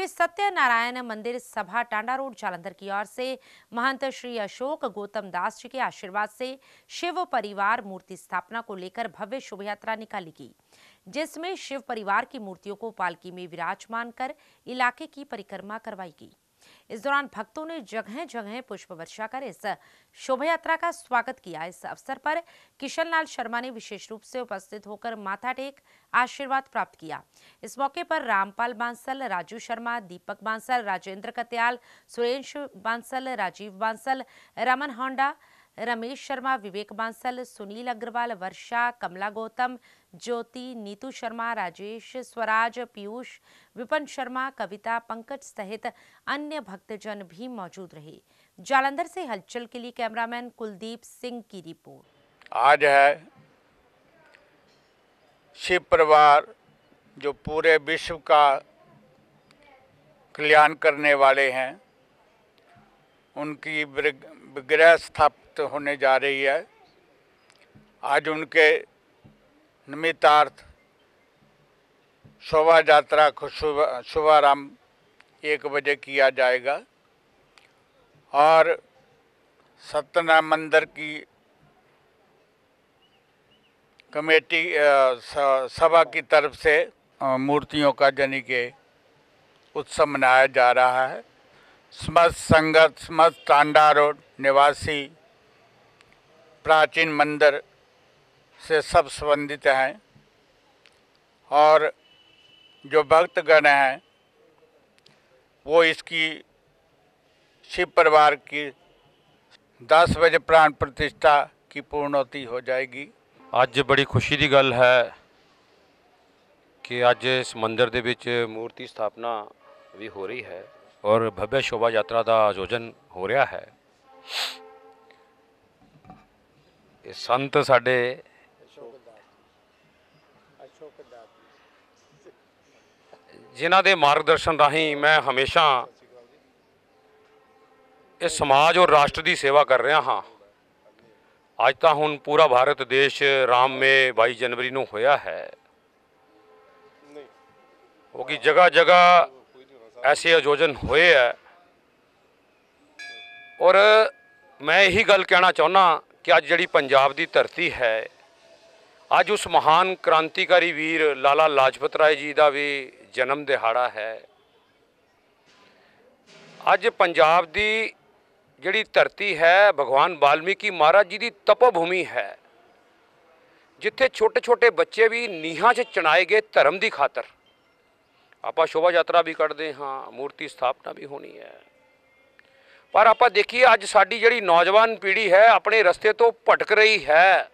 श्री सत्यनारायण मंदिर सभा टांडा रोड, जालंधर की ओर से। महंत श्री अशोक गौतम दास जी के आशीर्वाद से शिव परिवार मूर्ति स्थापना को लेकर भव्य शोभा यात्रा निकाली गई, जिसमें शिव परिवार की मूर्तियों को पालकी में विराजमान कर इलाके की परिक्रमा करवाई गई। इस दौरान भक्तों ने जगह जगह पुष्प वर्षा कर इस शोभा यात्रा का स्वागत किया। इस अवसर पर किशन लाल शर्मा ने विशेष रूप से उपस्थित होकर माथा टेक आशीर्वाद प्राप्त किया। इस मौके पर रामपाल बांसल, राजू शर्मा, दीपक बांसल, राजेंद्र कत्याल, सुरेश बांसल, राजीव बांसल, रमन होंडा, रमेश शर्मा, विवेक बांसल, सुनील अग्रवाल, वर्षा, कमला गौतम ज्योति, नीतू शर्मा, राजेश स्वराज, पीयूष, विपन शर्मा, कविता पंकज सहित अन्य भक्तजन भी मौजूद रहे। जालंधर से हलचल के लिए कैमरामैन कुलदीप सिंह की रिपोर्ट। आज है शिव परिवार जो पूरे विश्व का कल्याण करने वाले हैं। उनकी विग्रह स्थापित होने जा रही है। आज उनके निमित्तार्थ, शोभा यात्रा को शुभ, शुभारंभ एक बजे किया जाएगा। और सत्यनारायण मंदिर की कमेटी सभा की तरफ़ से मूर्तियों का जनी के उत्सव मनाया जा रहा है। समस्त संगत समस्त टांडा रोड, निवासी, प्राचीन मंदिर से सब संबंधित हैं और जो भक्तगण हैं वो इसकी शिव परिवार की दस बजे प्राण प्रतिष्ठा की पूर्णोति हो जाएगी ਅੱਜ ਬੜੀ ਖੁਸ਼ੀ ਦੀ ਗੱਲ ਹੈ ਕਿ ਅੱਜ ਇਸ ਮੰਦਿਰ ਦੇ ਵਿੱਚ ਮੂਰਤੀ ਸਥਾਪਨਾ ਵੀ ਹੋ ਰਹੀ ਹੈ ਔਰ ਭਵਯ ਸ਼ੋਭਾ ਯਾਤਰਾ ਦਾ ਆਯੋਜਨ ਹੋ ਰਿਹਾ ਹੈ ਇਹ ਸੰਤ ਸਾਡੇ ਜਿਨ੍ਹਾਂ ਦੇ ਮਾਰਗਦਰਸ਼ਨ ਰਾਹੀਂ ਮੈਂ ਹਮੇਸ਼ਾ ਇਸ ਸਮਾਜ ਔਰ ਰਾਸ਼ਟਰ ਦੀ ਸੇਵਾ ਕਰ ਰਿਹਾ ਹਾਂ। ਅੱਜ ਤਾਂ ਹੁਣ ਪੂਰਾ ਭਾਰਤ ਦੇਸ਼ ਰਾਮਮੇ 22 ਜਨਵਰੀ ਨੂੰ ਹੋਇਆ ਹੈ। ਉਹ ਕਿ ਜਗ੍ਹਾ ਜਗ੍ਹਾ ਐਸੇ ਆਯੋਜਨ ਹੋਏ ਹੈ? ਔਰ ਮੈਂ ਇਹੀ ਗੱਲ ਕਹਿਣਾ ਚਾਹੁੰਦਾ ਕਿ ਅੱਜ ਜਿਹੜੀ ਪੰਜਾਬ ਦੀ ਧਰਤੀ ਹੈ ਅੱਜ ਉਸ ਮਹਾਨ ਕ੍ਰਾਂਤੀਕਾਰੀ ਵੀਰ ਲਾਲਾ ਲਾਜਪਤ ਰਾਏ ਜੀ ਦਾ ਵੀ ਜਨਮ ਦਿਹਾੜਾ ਹੈ। ਅੱਜ ਪੰਜਾਬ ਦੀ ਜਿਹੜੀ ਧਰਤੀ ਹੈ, ਭਗਵਾਨ ਵਾਲਮੀਕੀ ਮਹਾਰਾਜ ਜੀ ਦੀ ਤਪੋ ਭੂਮੀ ਹੈ। ਜਿੱਥੇ ਛੋਟੇ ਛੋਟੇ ਬੱਚੇ ਵੀ ਨੀਹਾਂ 'ਚ ਚਣਾਏ ਗਏ ਧਰਮ ਦੀ ਖਾਤਰ। ਆਪਾਂ ਸ਼ੋਭਾ ਯਾਤਰਾ ਵੀ ਕੱਢਦੇ ਹਾਂ, ਮੂਰਤੀ ਸਥਾਪਨਾ ਵੀ ਹੋਣੀ ਹੈ। ਪਰ ਆਪਾਂ ਦੇਖੀਏ, ਅੱਜ ਸਾਡੀ ਜਿਹੜੀ ਨੌਜਵਾਨ ਪੀੜ੍ਹੀ ਹੈ, ਆਪਣੇ ਰਸਤੇ ਤੋਂ ਭਟਕ ਰਹੀ ਹੈ।